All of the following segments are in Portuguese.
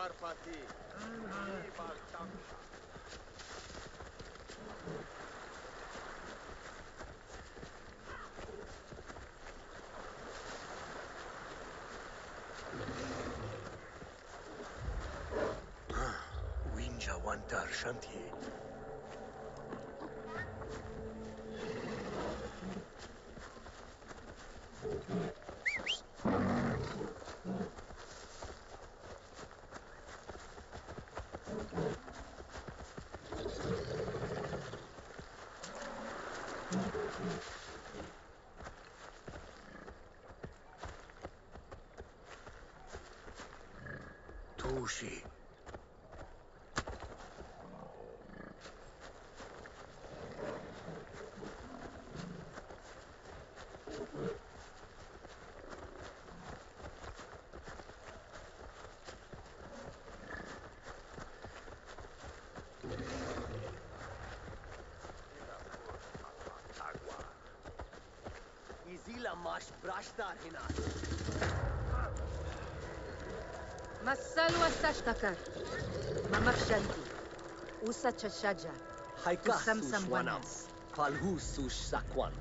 Warpati. Ibartam. Winja Wantar Shanti. Tushi. Izila mash brashtar hina. مثل واستشتكر ممر جلدي وسط الشجر حيكاسوش ونام فالهوسوش ساكوان.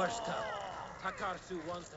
Morska. Takarsu wants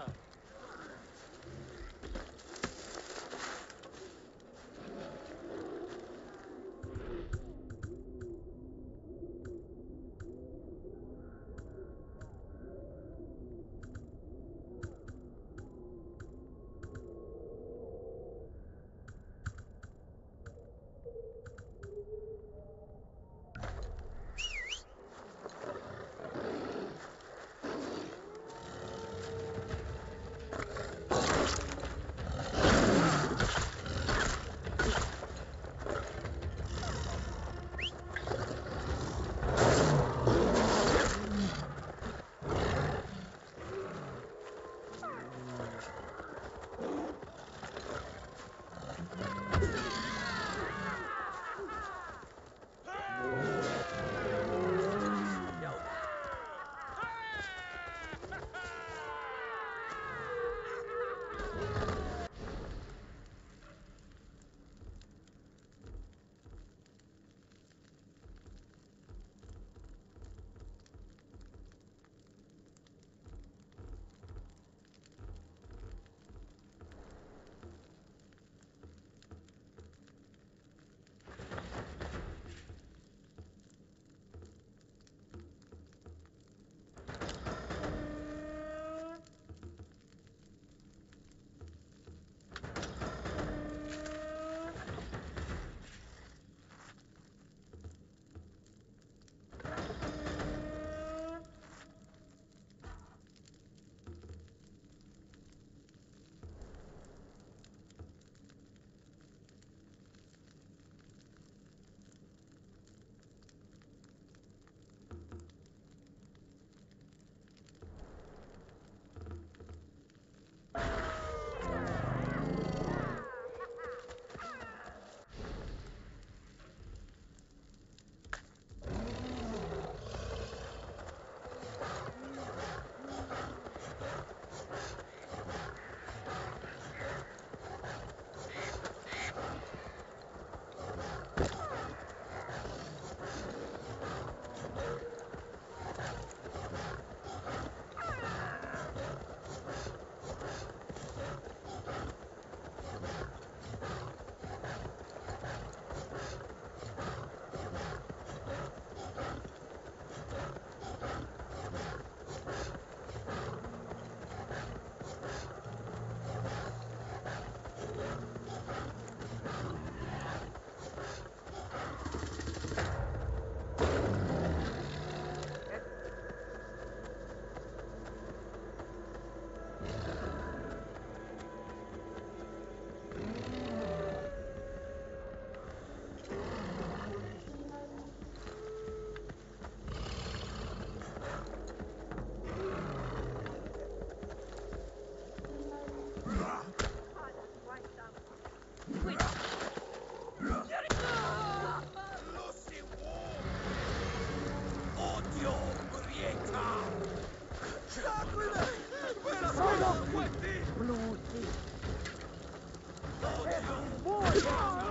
Boy,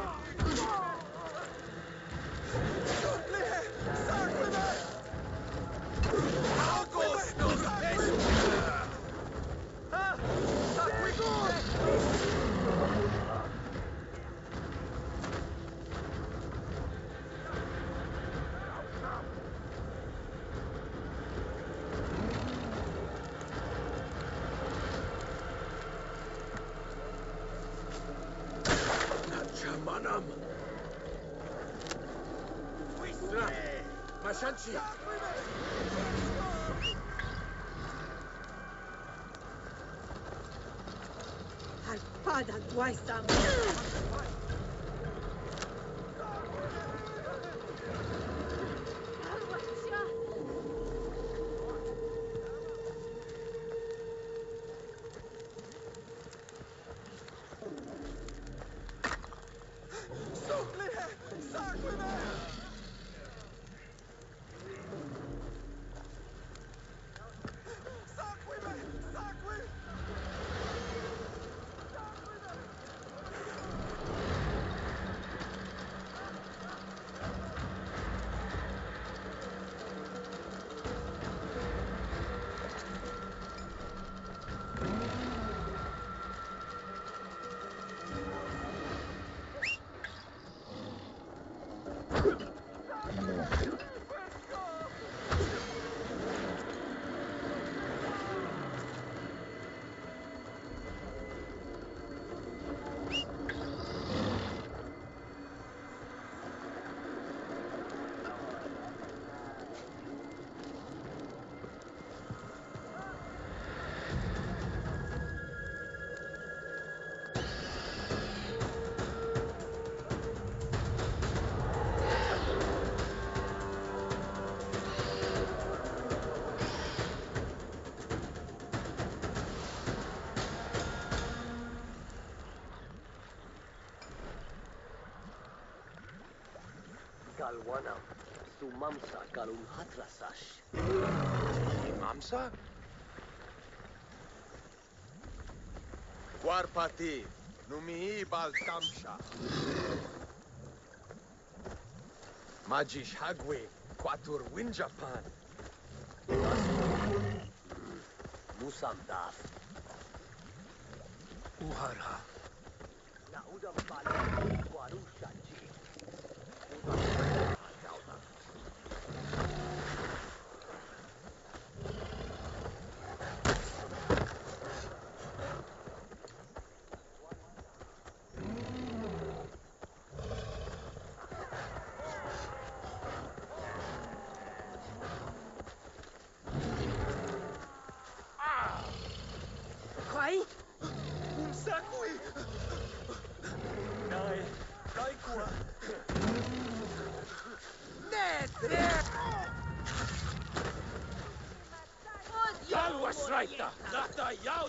twice that much. Dwaisam! Galwana. Sumamsa kalun hatrasash. Mamsa? Guarpati, numii baltamsha. Majish hagwe, quatur winjapan. Musam daf. Uhara. Naudam bala. یا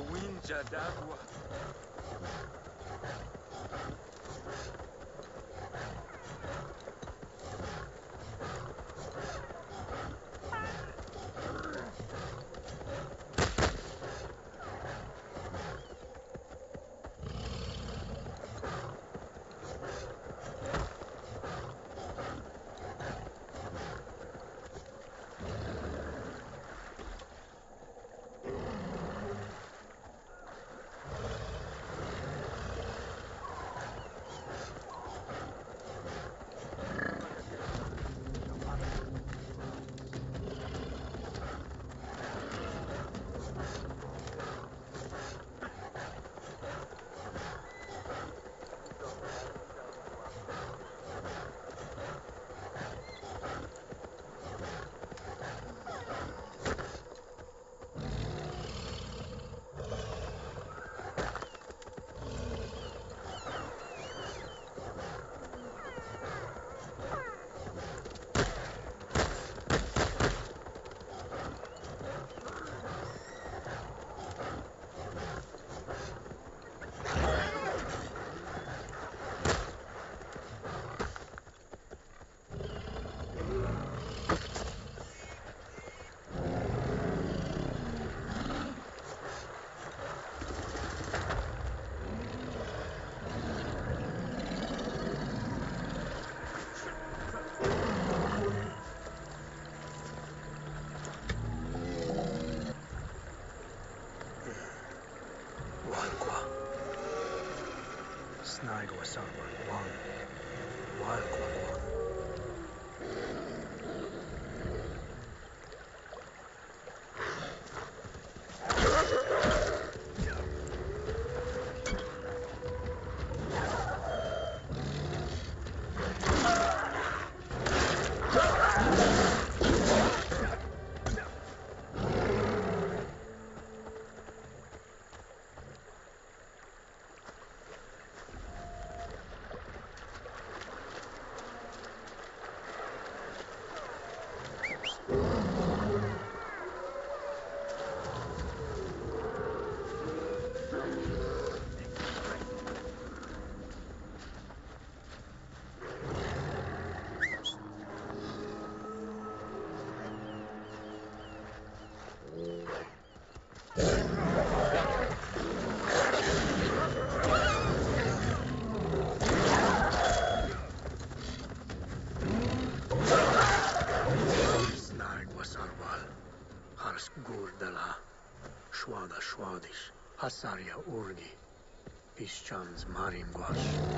winter that Maria Urgi, Pishchan's Marim Gwash.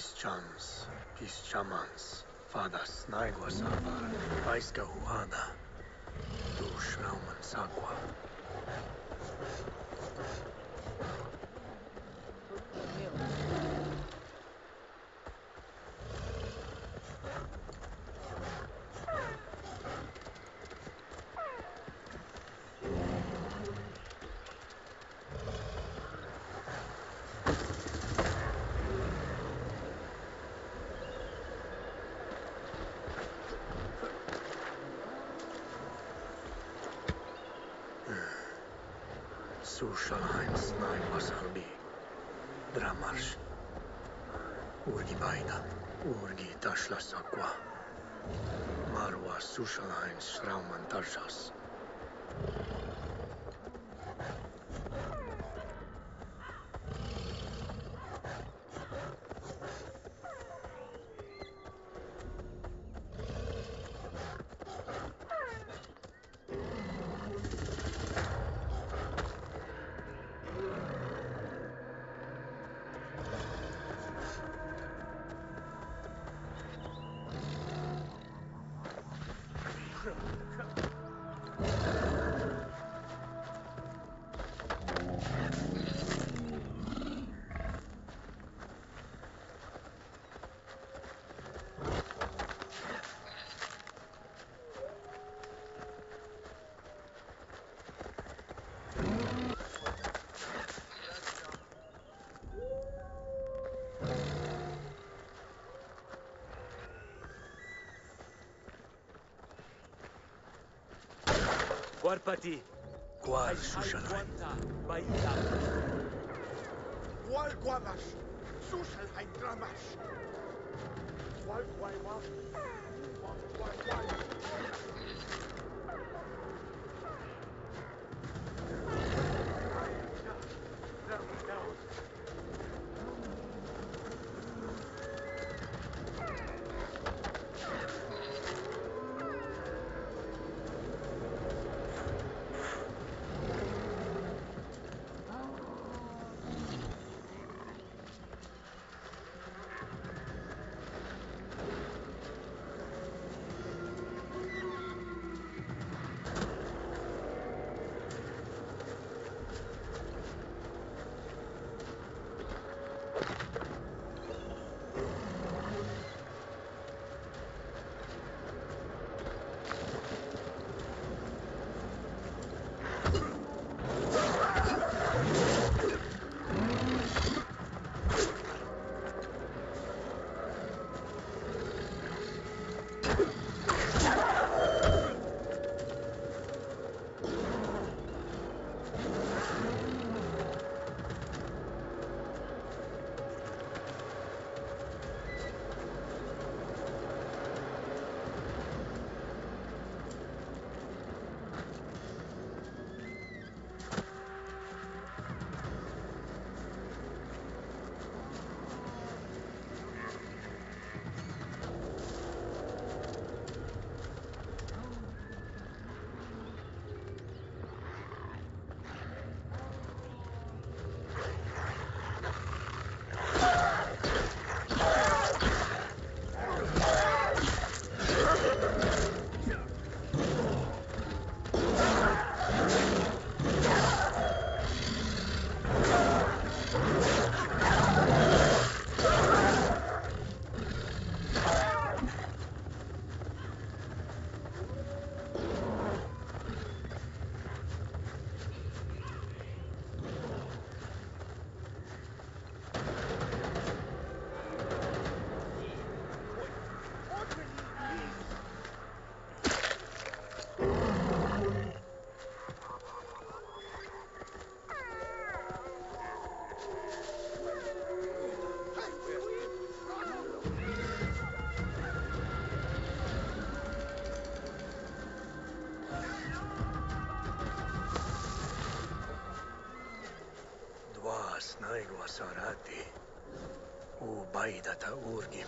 Pişçams, pişçamans, fādā snaigos āvā, aizgau ādā, tūš vēl man sākot. Jerusalem's nagy Mozambi, Dramars, Urgi Bajda, Urgi Tasla Szakva, Marua Susalain Srauman Tarsas. Quarpati. Qual sushalhain. Qual guamash. Sushalhain dramash. Qual guamash. Qual guamash. Dva snaigua sarati. U baidata urgim.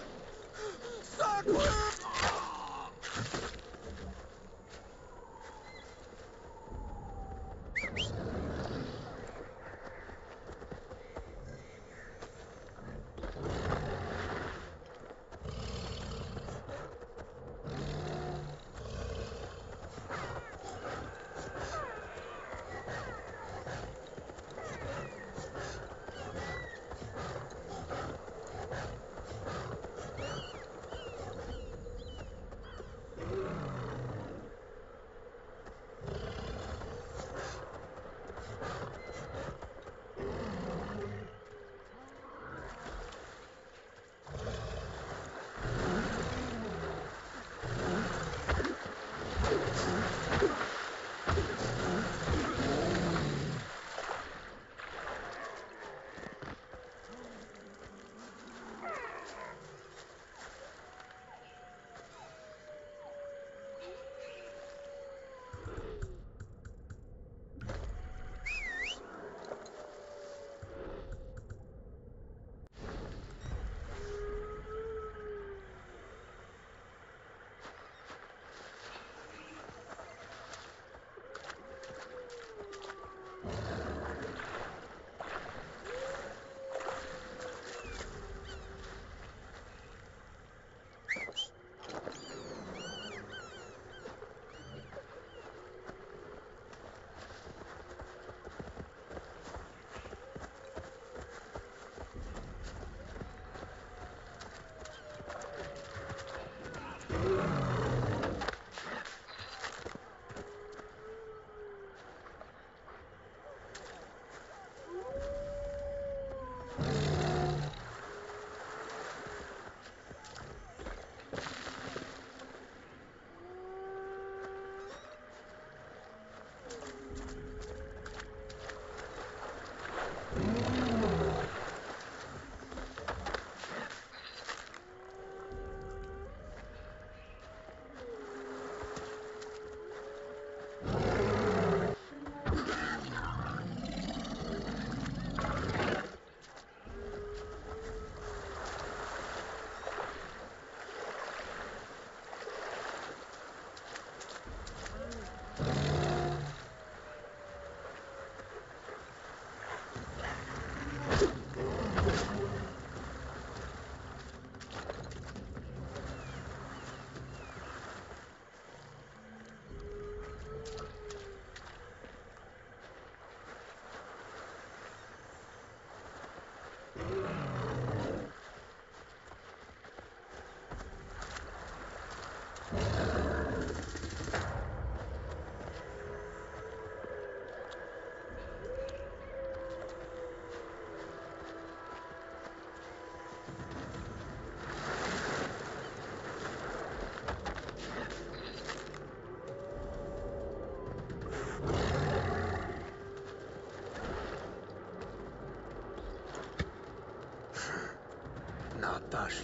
Isla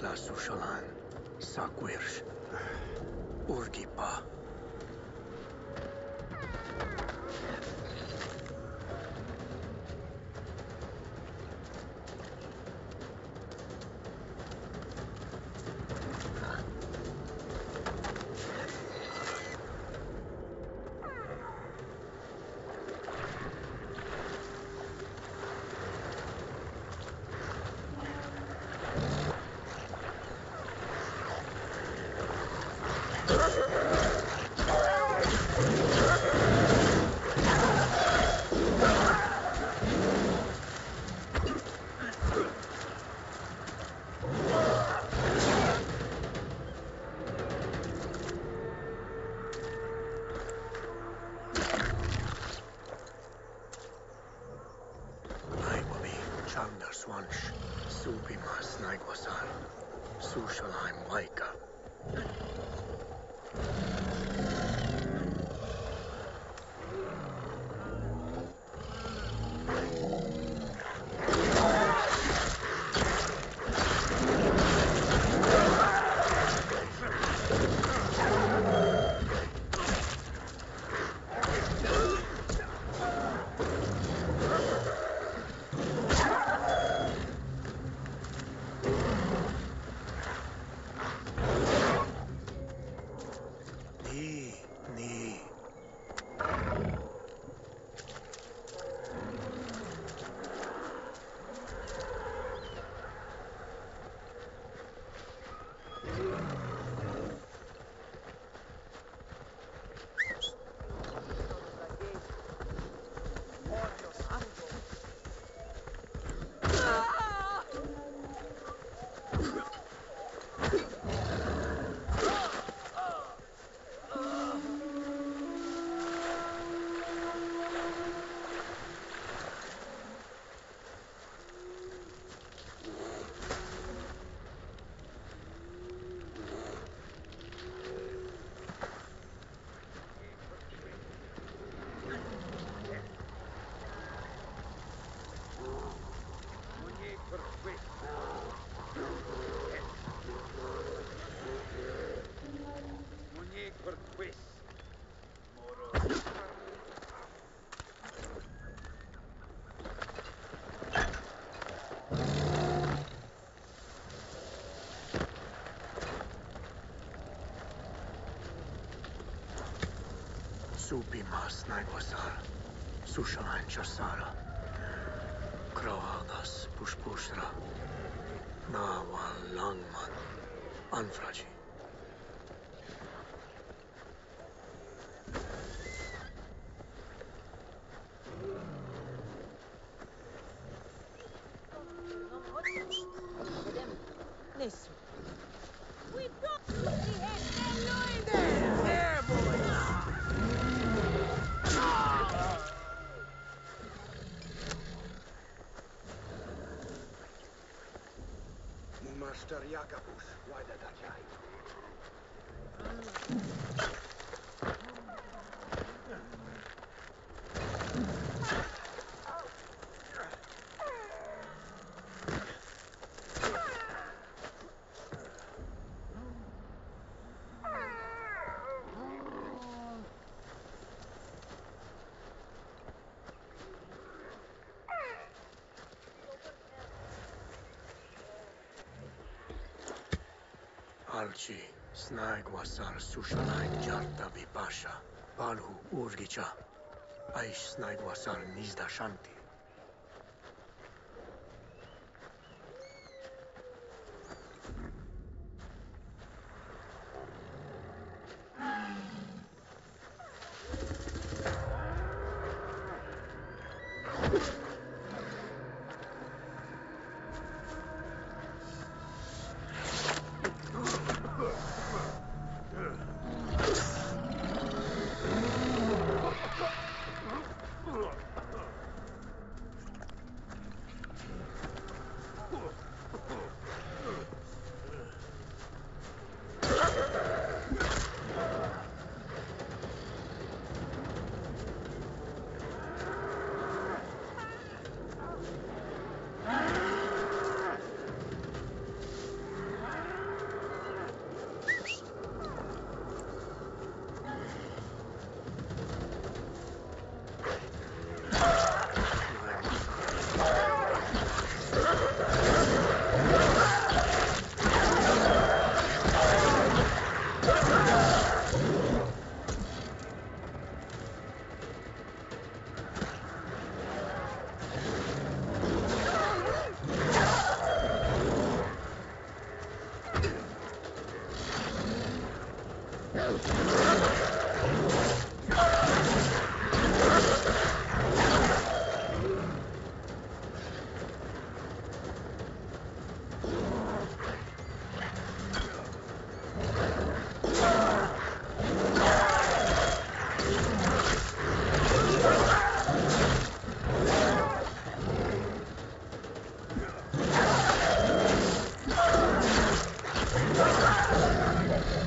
Lasuşalan, Sakvirş, Urgipa. Supima snajposal, sušalančasal, kravagas pušpušra, nava langman, anfrađi. Kalci, snag vasar sushanaik jarta vipasha, palu urgicha, aish snag vasar nizda shanti.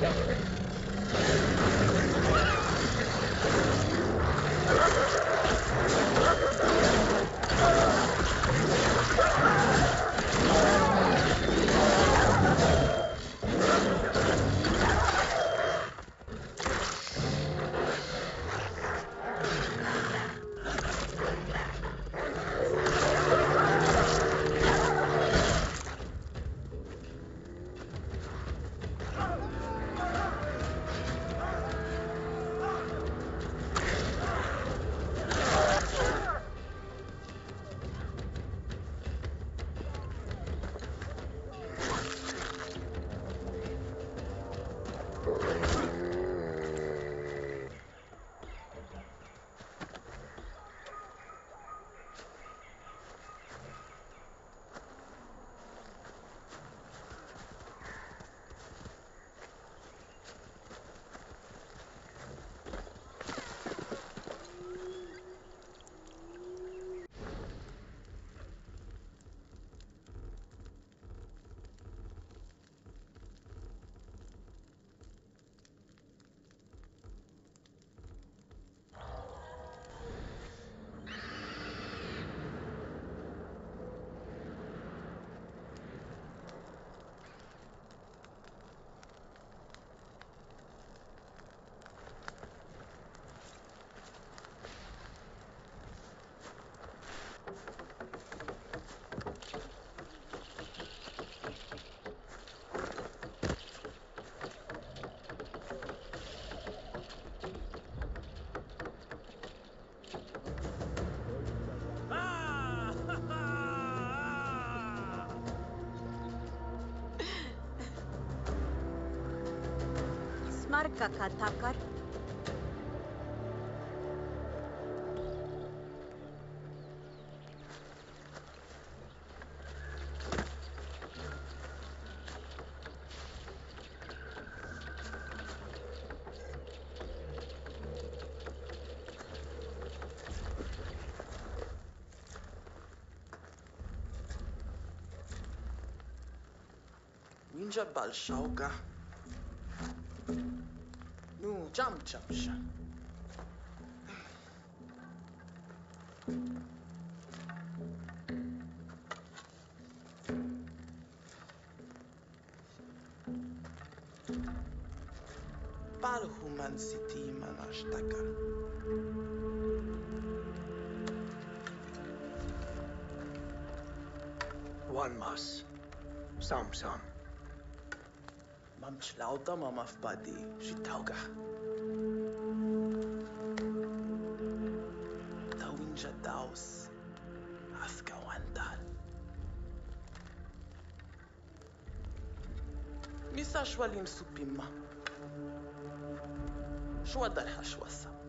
discovered. Var kaka takar. Ninja Balshauka. consumption. City Manashtaka. One mass. Sam sam. Mam chlauta mam afbadi, shitauga. ميساج شوا شوالي مسوبي ما شوا دار حشوة سام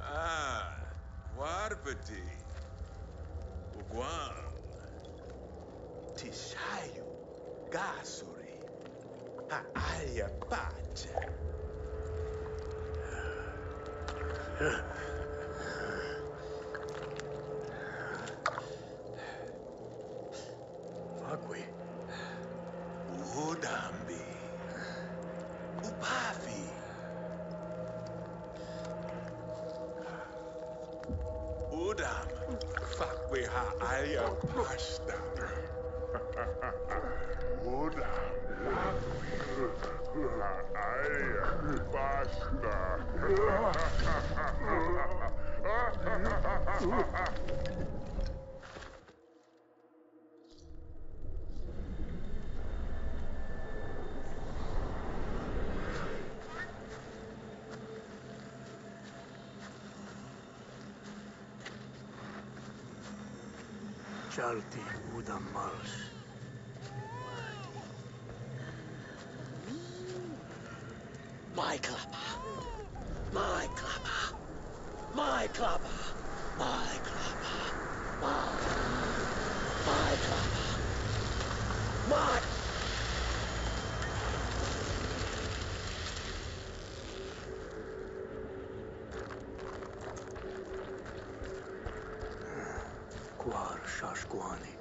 Ah, Guarbati. Guan. Tishaio. Gasuri. A área Fakwe ha aya Udam Mals. Shashguani.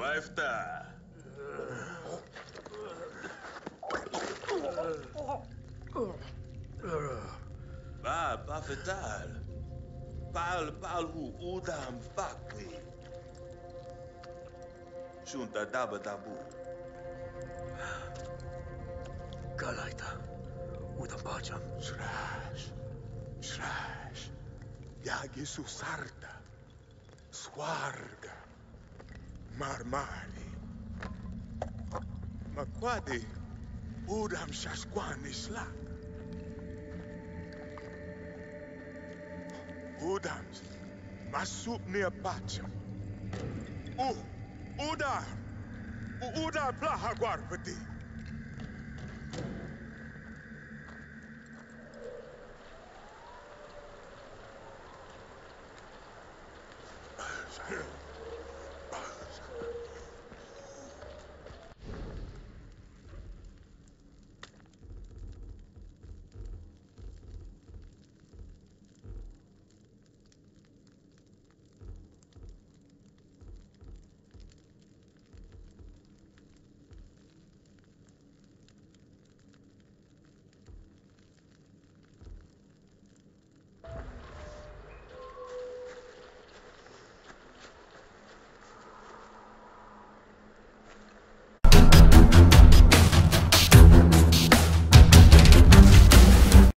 Добавь то. Parle, pas fétal. Parle, parle ou udam fakli. Junta daba dabu. Galajta. Udam paciam. Srash. Srash. Jak Jezus sarta. Swarga. Marmari. Makwadi. Udam shashkwani sla. Udam. Masup near pacham. Uh. Udam. Udam plaha guarpati.